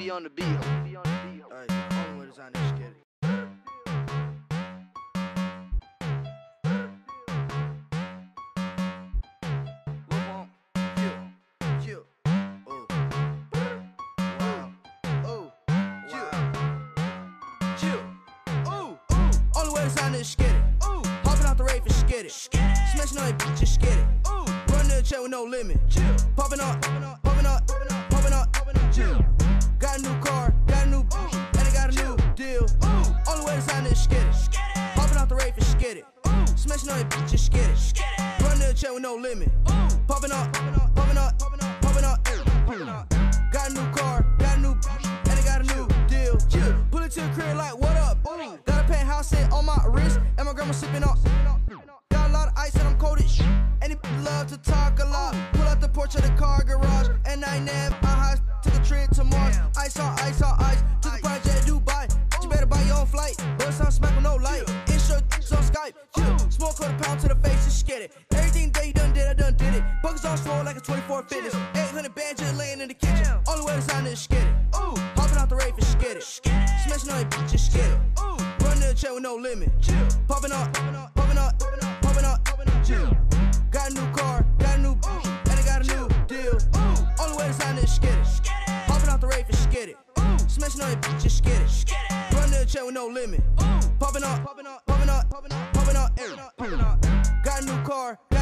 be on the beat. Be on the beat. Only way to sign this shit. Lil Pump, yeah, yeah, oh, wow, oh, yeah, yeah, ooh, ooh. Only way to sign this skid it. Ooh, hopping out the Wraith and skid it. Smashing on that bitch, just skid it. Ooh, run to the chair with no limit. Popping up, popping up, popping up, Ooh, only way to sign this skid it. Hopping out the Wraith and skid it. Smashing on that bitch, just skid it. Run to the chair with no limit. Popping up, popping up, popping up, popping up, popping eh, popping. Got a new car, got a new and I got a new deal. Pull it to the crib like, what up? Got a penthouse set on my wrist, and my grandma sipping up. Got a lot of ice and I'm cold as shit. And love to talk a lot. Pull out the Porsche of the car garage, and I never I high took a trip to Mars. Ice on ice on ice, your flight, but some smack with no light. Insure on Skype, yeah. Smoke quarter pound to the face, just get it. Everything that you done did, I done did it. Buckets on small like a 24 fitness. 800 bands just laying in the kitchen. Only way to sign is skid it. Ooh, hopping out the Wraith and skid it. Smashing on that bitch, just skid it. Ooh, run to the chair with no limit. Popping up, popping up, popping up, popping up, chill. Got a new car, got a new bitch, and I got a new deal. Ooh, only way to sign is skid it. Hopping out the Wraith and skid it. Smashing on that bitch, just skid it. Run to the chair with no limit. Popping up, popping up, popping up, popping up, popping up, popping up. Got a new car, got